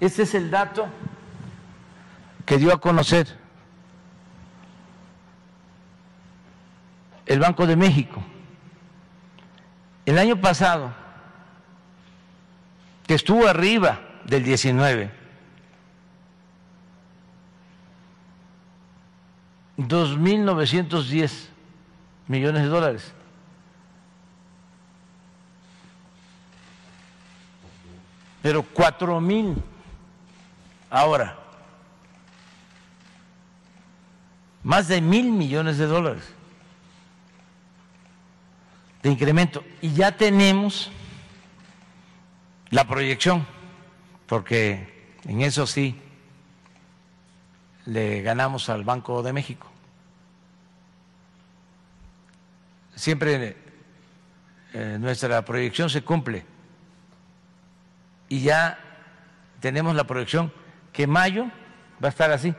Este es el dato que dio a conocer el Banco de México. El año pasado, que estuvo arriba del 19, 2.910 millones de dólares. Pero cuatro mil ahora. Más de mil millones de dólares de incremento. Y ya tenemos la proyección, porque en eso sí le ganamos al Banco de México. Siempre eh, nuestra proyección se cumple y ya tenemos la proyección que mayo va a estar así.